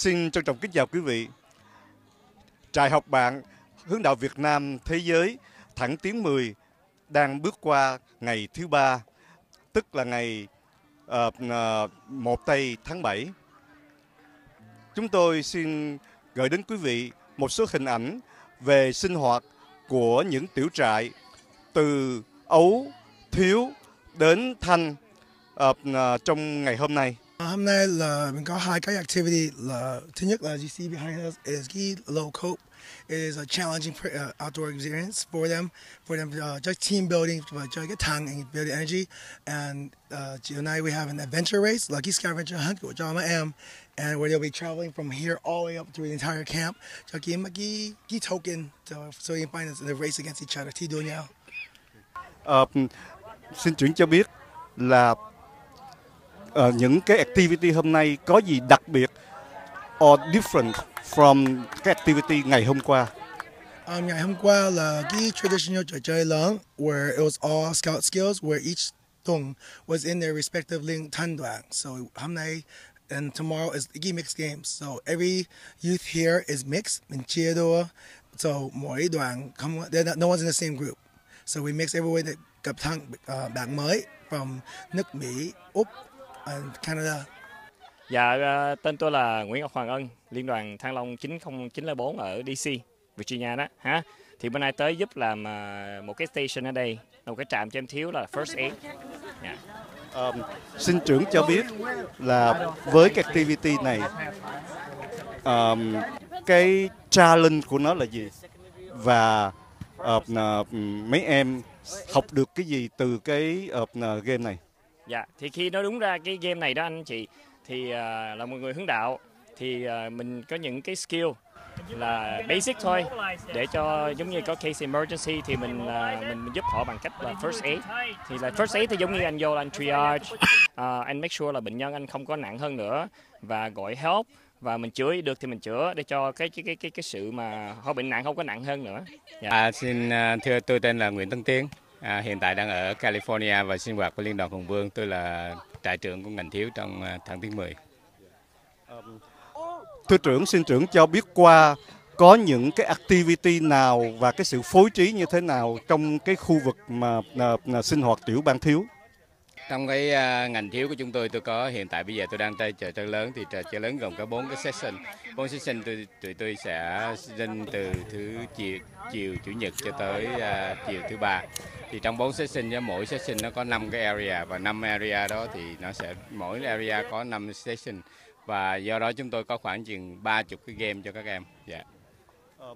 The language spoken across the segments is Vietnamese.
Xin trân trọng kính chào quý vị. Trại học bạn hướng đạo Việt Nam thế giới thẳng tiến 10 đang bước qua ngày thứ ba, tức là ngày uh, uh, 1 tây tháng 7. Chúng tôi xin gửi đến quý vị một số hình ảnh về sinh hoạt của những tiểu trại từ Ấu, Thiếu đến Thanh uh, uh, trong ngày hôm nay. Hôm nay là mình có hai cái activity là thứ nhất là you see behind us is cái low cope. It is a challenging uh, outdoor experience for them, for them uh, just team building và chơi cái thang and build energy. And uh, we have an adventure race, lucky scavenger hunt cho mấy em, and where they'll be traveling from here all the way up through the entire camp. Cho kiếm cái cái token, so, so you can find us in the race against each other, thi đua nhau. Uh, xin chuyển cho biết là uh, những cái activity hôm nay có gì đặc biệt or different from cái activity ngày hôm qua? Um, ngày hôm qua là cái traditional trò chơi lớn where it was all scout skills where each tung was in their respective link thân đoạn. So hôm nay and tomorrow is the mixed games. So every youth here is mixed. Mình chia đua. So mỗi đoàn không no one's in the same group. So we mix everyone gặp thằng uh, bạn mới from nước Mỹ, Úc, Canada. Dạ, uh, tên tôi là Nguyễn Ngọc Hoàng Ân, Liên đoàn Thăng Long 90904 ở DC, Virginia đó. ha. Thì bên này tới giúp làm uh, một cái station ở đây, một cái trạm cho em thiếu là First Aid. Yeah. Um, xin trưởng cho biết là với cái activity này, um, cái challenge của nó là gì? Và uh, mấy em học được cái gì từ cái uh, game này? Dạ, thì khi nói đúng ra cái game này đó anh chị thì uh, là một người hướng đạo thì uh, mình có những cái skill là basic thôi để cho giống như có case emergency thì mình uh, mình giúp họ bằng cách là first aid thì là first aid thì giống như anh vô là anh triage uh, anh make sure là bệnh nhân anh không có nặng hơn nữa và gọi help và mình chữa được thì mình chữa để cho cái cái cái cái cái sự mà họ bệnh nặng không có nặng hơn nữa. Dạ. À, xin thưa tôi tên là Nguyễn Tân Tiến. À, hiện tại đang ở California và sinh hoạt với Liên đoàn Hùng Vương. Tôi là trại trưởng của ngành thiếu trong à, tháng thứ 10. Thưa trưởng, xin trưởng cho biết qua có những cái activity nào và cái sự phối trí như thế nào trong cái khu vực mà mà, mà sinh hoạt tiểu ban thiếu? Trong cái uh, ngành thiếu của chúng tôi, tôi có hiện tại bây giờ tôi đang chơi trò chơi lớn thì trò chơi lớn gồm có bốn cái session. Bốn session tôi tụi tôi sẽ lên từ thứ chiều chiều chủ nhật cho tới uh, chiều thứ ba. Thì trong bốn session với mỗi session nó có 5 cái area và 5 area đó thì nó sẽ mỗi area có 5 session và do đó chúng tôi có khoảng chừng 30 cái game cho các em. Dạ. Yeah. Thư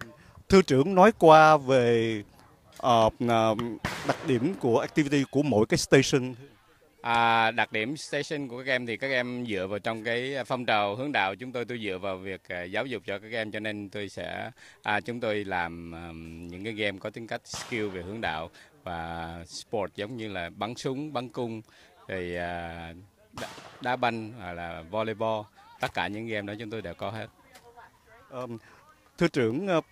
thưa trưởng nói qua về uh, đặc điểm của activity của mỗi cái station. À, đặc điểm station của các em thì các em dựa vào trong cái à, phong trào hướng đạo chúng tôi tôi dựa vào việc à, giáo dục cho các em cho nên tôi sẽ à, chúng tôi làm um, những cái game có tính cách skill về hướng đạo và sport giống như là bắn súng, bắn cung, rồi à, uh, đá, đá banh hoặc là volleyball tất cả những game đó chúng tôi đều có hết. Um, thưa trưởng uh,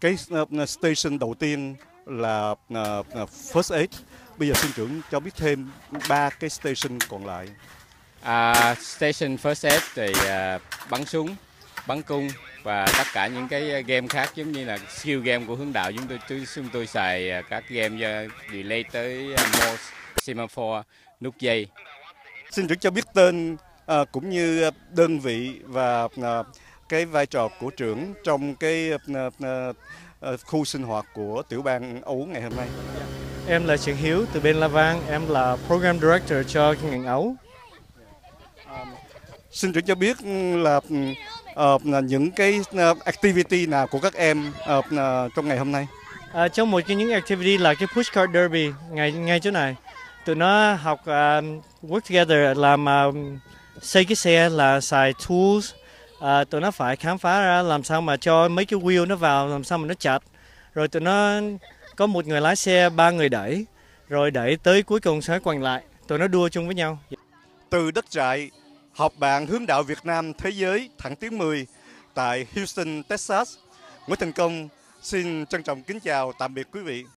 cái uh, station đầu tiên là uh, first aid Bây giờ xin trưởng cho biết thêm ba cái station còn lại. À, station first aid thì uh, bắn súng, bắn cung và tất cả những cái game khác giống như là skill game của hướng đạo chúng tôi chúng tôi xài các game delay tới Morse, semaphore, nút dây. Xin trưởng cho biết tên uh, cũng như đơn vị và uh, cái vai trò của trưởng trong cái uh, uh, khu sinh hoạt của tiểu bang Ấu ngày hôm nay. Em là Trần Hiếu từ bên La Vang, em là Program Director cho ngành ấu. Um, xin trưởng cho biết là uh, những cái activity nào của các em uh, trong ngày hôm nay? À, trong một trong những activity là cái pushcart derby ngày ngay chỗ này. Tụi nó học uh, work together làm uh, xây cái xe là xài tools à, tụi nó phải khám phá ra làm sao mà cho mấy cái wheel nó vào làm sao mà nó chặt. Rồi tụi nó có một người lái xe, ba người đẩy, rồi đẩy tới cuối cùng sẽ quằn lại, tụi nó đua chung với nhau. Từ đất trại, họp bạn hướng đạo Việt Nam thế giới thẳng tiếng 10 tại Houston, Texas. Nguyễn Thành Công xin trân trọng kính chào tạm biệt quý vị.